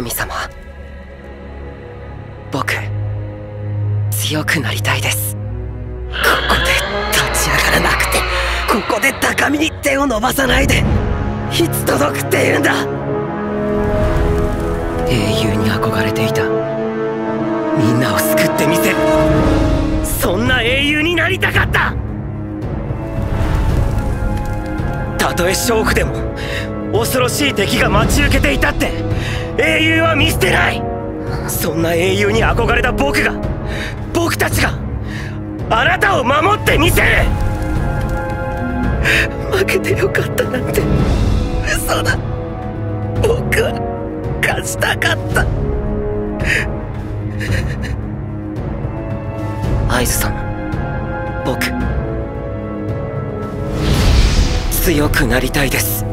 神様。僕強くなりたいです。ここで立ち上がらなくてここで高みに手を伸ばさないでいつ届くって言うんだ。英雄に憧れていた。みんなを救ってみせる。そんな英雄になりたかった。たとえ娼婦でも恐ろしい敵が待ち受けていたって。英雄は見捨てない。そんな英雄に憧れた僕が僕たちがあなたを守ってみせる。負けてよかったなんて。嘘だ。僕は勝ちたかった。合図さん僕。強くなりたいです